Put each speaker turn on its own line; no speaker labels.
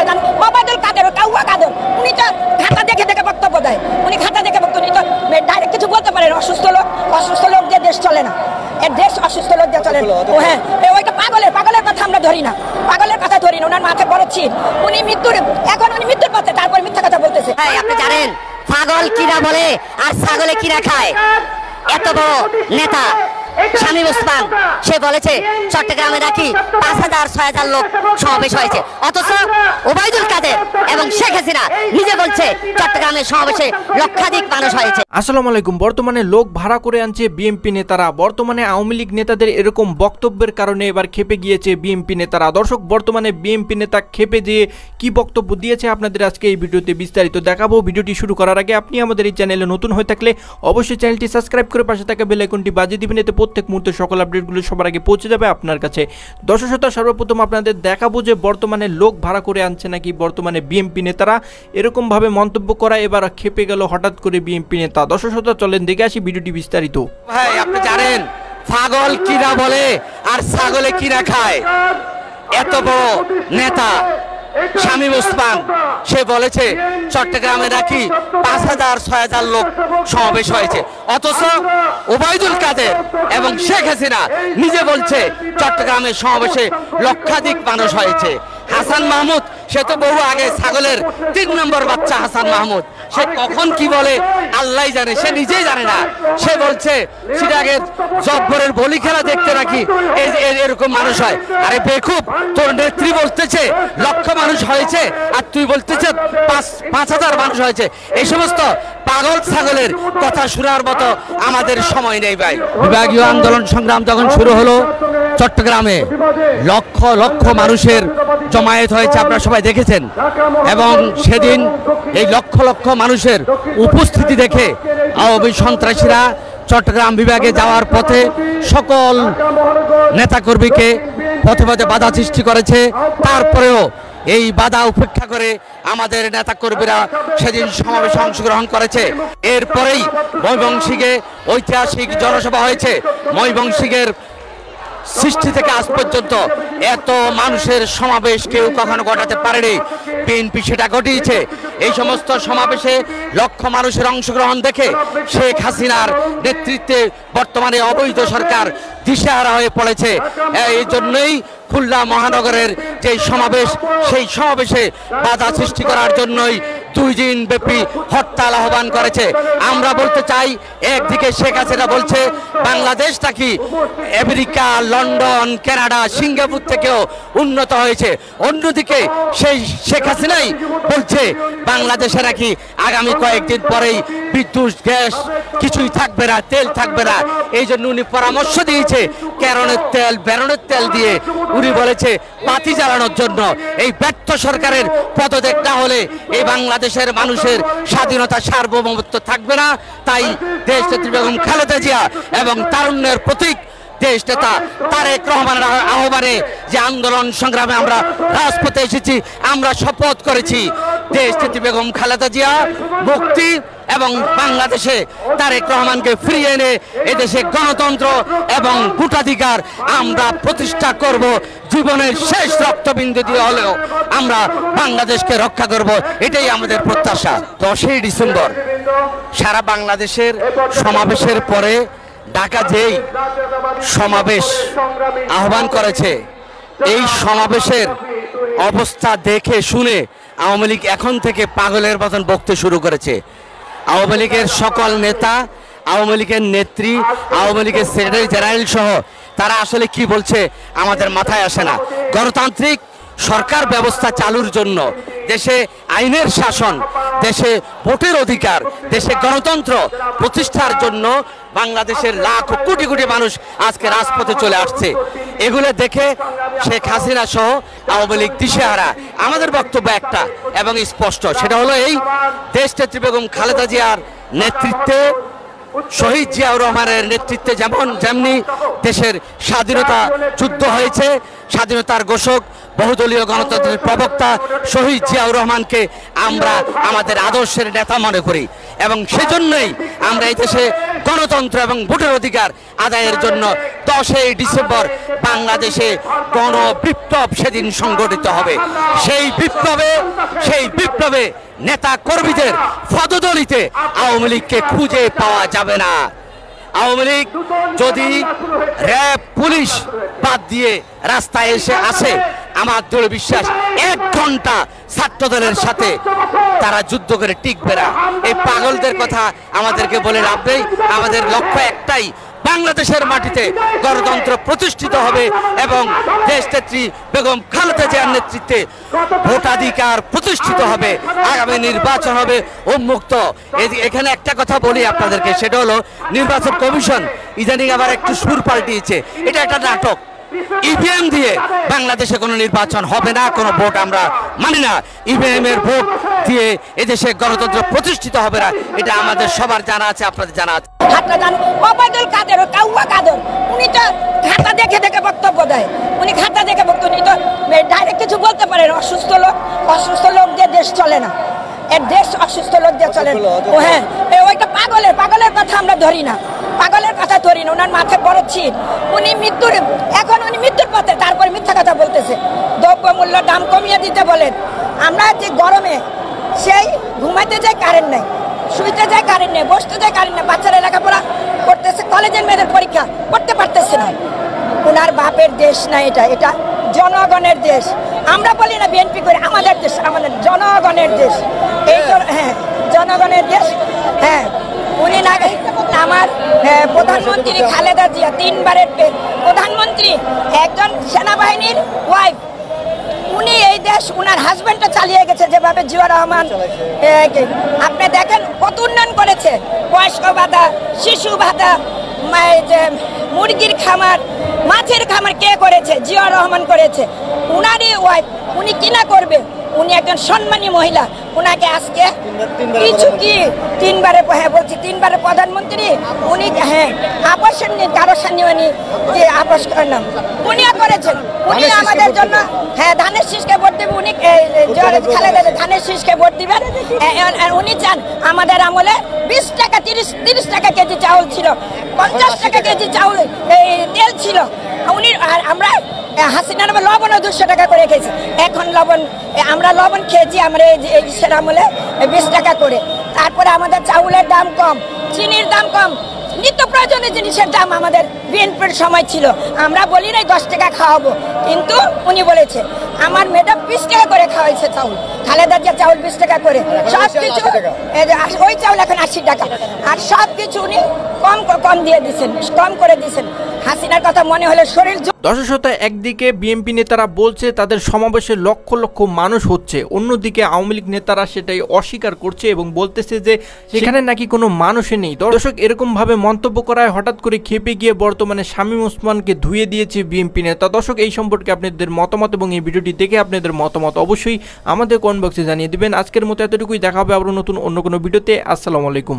আপনি জানেন মোবাইদুল কাদের কাউয়া কাদের? উনি তো খাতা দেখে দেখে বক্তব্য দেয়। উনি খাতা দেখে বক্তব্য উনি তো ডাইরেক্ট কিছু বলতে পারেন। অসুস্থ লোক অসুস্থ লোক দিয়ে দেশ চলে না। এর দেশ অসুস্থ লোক দিয়ে চলে। ও হ্যাঁ ওইটা পাগলের পাগলের কথা আমরা ধরি না। পাগলের কথা ধরি না ওনার মাথায় বড় ছিট উনি মৃত্যুর এখন উনি মৃত্যুর পথে তারপর মিথ্যা কথা বলতেছে।
ভাই আপনি জানেন পাগল কিরা বলে আর ছাগলে কিরা খায়? এত বড় নেতা শামীম ওসমান সে বলেছে চট্টগ্রামে নাকি পাঁচ হাজার ছয় হাজার লোক সমাবেশ হয়েছে। অথচ ওবায়দুল কাদের এবং শেখ হাসিনা নিজে বলছে চট্টগ্রামের সমাবেশে লক্ষাধিক মানুষ হয়েছে।
আসসালামু আলাইকুম। বর্তমানে লোক ভাড়া করে আনছে বিএমপি নেতারা। বর্তমানে আওয়ামী লীগ নেতাদের এরকম বক্তব্যের কারণে এবার খেপে গিয়েছে বিএমপি নেতারা। দর্শক বর্তমানে বিএমপি নেতা খেপে দিয়ে কি বক্তব্য দিয়েছে আপনাদের আজকে এই ভিডিওতে বিস্তারিত দেখাবো। ভিডিওটি শুরু করার আগে আপনি আমাদের এই চ্যানেলে নতুন হয়ে থাকলে অবশ্যই চ্যানেলটি সাবস্ক্রাইব করে পাশে থাকা বেল আইকনটি বাজিয়ে দিবেন এতে প্রত্যেক মুহূর্তে সকল আপডেটগুলো সবার আগে পৌঁছে যাবে আপনার কাছে। দর্শকতা সর্বপ্রথম আপনাদের দেখাবো যে বর্তমানে লোক ভাড়া করে আনছে নাকি বর্তমানে বিএমপি নেতারা। এরকমভাবে মন্তব্য করা এবার খেপে গেল হঠাৎ করে বিএমপি নেতা। দর্শকতা চলেন দেখে আসি ভিডিওটি বিস্তারিত।
ভাই, আপনি জানেন পাগল কিরা বলে আর ছাগলে কিরা খায়। এত বড় নেতা। শামীম ওসমান, সে বলেছে, চট্টগ্রামে নাকি পাঁচ হাজার, ছয় হাজার লোক সমাবেশ হয়েছে। অথচ ওবায়দুল কাদের এবং শেখ হাসিনা নিজে বলছে চট্টগ্রামের সমাবেশে লক্ষাধিক মানুষ হয়েছে। হাসান মাহমুদ সে তো বহু আগে ছাগলের তিন নম্বর বাচ্চা হাসান মাহমুদ। সে কখন কি বলে, আল্লাহ জানে, সে নিজেই জানে না। সে বলছে সিরাগের জব্বরের বলি খেলা দেখতে নাকি? এরকম মানুষ হয়। আরে বেকুব, তোর নেত্রী বলতেছে, লক্ষ মানুষ হয়েছে, আর তুই বলতেছে, পাঁচ পাঁচ হাজার মানুষ হয়েছে। এই সমস্ত পাগল ছাগলের কথা শোনার মতো আমাদের সময় নেই ভাই। বিভাগীয় আন্দোলন সংগ্রাম যখন শুরু হলো, চট্টগ্রামে লক্ষ লক্ষ মানুষের জমায়েত হয়েছে, আপনারা সবাই দেখেছেন। এবং সেদিন এই লক্ষ লক্ষ মানুষের উপস্থিতি দেখে আওয়ামী সন্ত্রাসীরা চট্টগ্রাম বিভাগে যাওয়ার পথে সকল নেতাকর্মীকে পথে পথে বাধা সৃষ্টি করেছে। তারপরেও এই বাধা উপেক্ষা করে আমাদের নেতাকর্মীরা সেদিন সমাবেশে অংশগ্রহণ করেছে। এরপরেই ময়মনসিংহে ঐতিহাসিক জনসভা হয়েছে। ময়মনসিংহের সৃষ্টি থেকে আজ পর্যন্ত এত মানুষের সমাবেশ কেউ কখনো ঘটাতে পারেনি। বিএনপি সেটা ঘটিয়েছে। এই সমস্ত সমাবেশে লক্ষ মানুষের অংশগ্রহণ দেখে শেখ হাসিনার নেতৃত্বে বর্তমানে অবৈধ সরকার দিশেহারা হয়ে পড়েছে। এই জন্যই খুলনা মহানগরের যে সমাবেশ, সেই সমাবেশে বাধা সৃষ্টি করার জন্যই দুই দিন ব্যাপী হরতাল আহ্বান করেছে। আমরা বলতে চাই, একদিকে শেখ হাসিনা বলছে, বাংলাদেশ নাকি আমেরিকা, লন্ডন, কানাডা, সিঙ্গাপুর থেকেও উন্নত হয়েছে। অন্যদিকে সেই শেখ হাসিনাই বলছে, বাংলাদেশে নাকি আগামী কয়েকদিন পরেই বিদ্যুৎ, গ্যাস কিছুই থাকবে না, তেল থাকবে না। এই জন্য উনি পরামর্শ দিয়েছে ক্যারনের তেল বেরনের তেল দিয়ে উনি বলেছে বাতি জ্বালানোর জন্য। এই ব্যর্থ সরকারের পদত্যাগ না হলে এই বাংলাদেশের মানুষের স্বাধীনতা সার্বভৌমত্ব থাকবে না। তাই দেশ নেত্রী বেগম খালেদা জিয়া এবং তারুণ্যের প্রতীক দেশ নেতা তারেক রহমানের আহ্বানে যে আন্দোলন সংগ্রামে আমরা রাজপথে এসেছি, আমরা শপথ করেছি। দেশ নেত্রী বেগম খালেদা জিয়া মুক্তি এবং বাংলাদেশে তারেক রহমানকে ফিরিয়ে এনে এদেশে গণতন্ত্র এবং ভোটাধিকার আমরা প্রতিষ্ঠা করব। জীবনের শেষ রক্তবিন্দু দিয়ে হলেও আমরা বাংলাদেশকে রক্ষা করব। এটাই আমাদের প্রত্যাশা। দশই ডিসেম্বর, সারা বাংলাদেশের সমাবেশের পরে ঢাকা যেই সমাবেশ আহ্বান করেছে, এই সমাবেশের অবস্থা দেখে শুনে আওয়ামী লীগ এখন থেকে পাগলের মতন বকতে শুরু করেছে। আওয়ামী লীগের সকল নেতা, আওয়ামী লীগের নেত্রী, আওয়ামী লীগের সেক্রেটারি জেনারেল সহ, তারা আসলে কি বলছে আমাদের মাথায় আসে না। গণতান্ত্রিক সরকার ব্যবস্থা চালুর জন্য দেশে আইনের শাসন, দেশে ভোটের অধিকার, দেশে গণতন্ত্র প্রতিষ্ঠার জন্য বাংলাদেশের লাখ কোটি কোটি মানুষ আজকে রাজপথে চলে আসছে। এগুলো দেখে শেখ হাসিনা সহ আওয়ামী লীগ দিশেহারা। আমাদের বক্তব্য একটা এবং স্পষ্ট, সেটা হলো এই দেশ নেত্রী বেগম খালেদা জিয়ার নেতৃত্বে, শহীদ জিয়াউর রহমানের নেতৃত্বে যেমন, যেমনি দেশের স্বাধীনতা যুদ্ধ হয়েছে, স্বাধীনতার ঘোষক বহুদলীয় গণতন্ত্রের প্রবক্তা শহীদ জিয়াউর রহমানকে আমরা আমাদের আদর্শের নেতা মনে করি এবং সেজন্যই আমরা এই দেশে গণতন্ত্র এবং ভোটের অধিকার আদায়ের জন্য দশই ডিসেম্বর বাংলাদেশে গণ বিপ্লব সেদিন সংগঠিত হবে। সেই বিপ্লবে সেই বিপ্লবে নেতা কর্মীদের পদদলিতে আওয়ামী লীগকে খুঁজে পাওয়া যাবে না। আওয়ামী লীগ যদি র্যাব পুলিশ বাদ দিয়ে রাস্তায় এসে আসে আমার দৃঢ় বিশ্বাস, এক ঘণ্টা ছাত্রদলের সাথে তারা যুদ্ধ করে টিকবে না। এই পাগলদের কথা আমাদেরকে বলে নেই। আমাদের লক্ষ্য একটাই, বাংলাদেশের মাটিতে গণতন্ত্র প্রতিষ্ঠিত হবে এবং দেশনেত্রী বেগম খালেদা জিয়ার নেতৃত্বে ভোটাধিকার প্রতিষ্ঠিত হবে, আগামী নির্বাচন হবে উন্মুক্ত। এখানে একটা কথা বলি আপনাদেরকে, সেটা হলো নির্বাচন কমিশন ইদানিং আবার একটু সুর পাল্টিয়েছে। এটা একটা নাটক। ইভিএম দিয়ে বাংলাদেশে কোনো নির্বাচন হবে না কোনো ভোট আমরা মানি না। ইভিএম এর ভোট দিয়ে এদেশে গণতন্ত্র প্রতিষ্ঠিত হবে না এটা আমাদের সবার জানা আছে আপনাদের জানা আছে।
হাতটা জান ওবায়দুল কাদের কাউয়া কাদের? উনি তো খাতা দেখে দেখে বক্তব্য দেয়। উনি খাতা দেখে বক্তব্য উনি তো ডাইরেক্ট কিছু বলতে পারেন অসুস্থ লোক অসুস্থ লোক দিয়ে দেশ চলে না। এর দেশ অসুস্থ লোক দিয়ে চলে হ্যাঁ ওইটা পাগলের পাগলের কথা আমরা ধরি না। পাগলের কথা ধরি না ওনার মাথায় বড় ছিট উনি মৃত্যুর এখন উনি মৃত্যুর পথে তারপর মিথ্যা কথা বলতেছে। দ্রব্য মূল্য দাম কমিয়ে দিতে বলেন। আমরা যে গরমে সেই ঘুমাইতে যাই কারেন্ট নাই শুইতে যায় কারেন্ট নেই বসতে যায় কারেন্ট নেই বাচ্চারা লেখাপড়া করতেছে কলেজের মেয়েদের পরীক্ষা করতে পারতেছে না। ওনার বাপের দেশ না এটা এটা জনগণের দেশ। আমরা বলি না বিএনপি করে আমাদের দেশ আমাদের জনগণের দেশ। এই হ্যাঁ। জনগণের দেশ হ্যাঁ। উনি না আমার প্রধানমন্ত্রী খালেদা জিয়া তিনবারের প্রধানমন্ত্রী, একজন সেনাবাহিনীর ওয়াইফ উনি এই দেশ, উনার হাজব্যান্ডটা চালিয়ে গেছে যেভাবে জিয়া রহমান আপনি দেখেন কত উন্নয়ন করেছে। বয়স্ক ভাতা, শিশু ভাতা মুরগির খামার, মাছের খামার কে করেছে? জিয়া রহমান করেছে। উনারই ওয়াইফ উনি কি না করবে? উনি একজন সম্মানী মহিলা। উনাকে আজকে কিছু কি তিনবারে হ্যাঁ বলছি তিনবারে প্রধানমন্ত্রী উনি হ্যাঁ আপসের নি কারও সামনে উনি যে আপস করেন না। উনিও করেছেন। উনি আমাদের জন্য হ্যাঁ ধানের শীষকে ভোট দেবে। উনি খালেদা ধানের শীষকে ভোট দিবেন উনি চান আমাদের আমলে বিশ টাকা তিরিশ তিরিশ টাকা কেজি চাউল ছিল পঞ্চাশ টাকা কেজি চাউল এই তেল ছিল। উনি আর আমরা হাসিনার লবণও দুশো টাকা করে খেয়েছি। এখন লবণ আমরা লবণ খেয়েছি আমরা এই সের আমলে বিশ টাকা করে। তারপরে আমাদের চাউলের দাম কম চিনির দাম কম। নিত্য প্রয়োজনীয় জিনিসের দাম আমাদের বিএনপির সময় ছিল। আমরা বলি নাই দশ টাকা খাওয়াবো। কিন্তু উনি বলেছে আমার মেয়েটা বিশ টাকা করে খাওয়াইছে চাউল। খালেদা যে চাউল বিশ টাকা করে। সব কিছু ওই চাউল এখন আশি টাকা। আর সব কিছু উনি কম কম দিয়ে দিচ্ছেন কম করে দিচ্ছেন হাসিনার কথা মনে হলে শরীর
দশশত একদিকে বিএনপি নেতারা বলছে তাদের সমাবেশে লক্ষ লক্ষ মানুষ হচ্ছে, অন্যদিকে আওয়ামী লীগ নেতারা সেটাই অস্বীকার করছে এবং বলতেছে যে সেখানে নাকি কোনো মানুষই নেই। দর্শক, এরকম ভাবে মন্তব্য করায় হঠাৎ করে খেপে গিয়ে বর্তমানে শামীম ওসমানকে ধুয়ে দিয়েছে বিএনপি নেতা। দর্শক, এই সম্পর্কে আপনাদের মতামত এবং এই ভিডিওটি দেখে আপনাদের মতামত অবশ্যই আমাদের কমেন্ট বক্সে জানিয়ে দেবেন। আজকের মতো এতটুকুই, দেখা হবে আবার নতুন অন্য কোনো ভিডিওতে। আসসালামু আলাইকুম।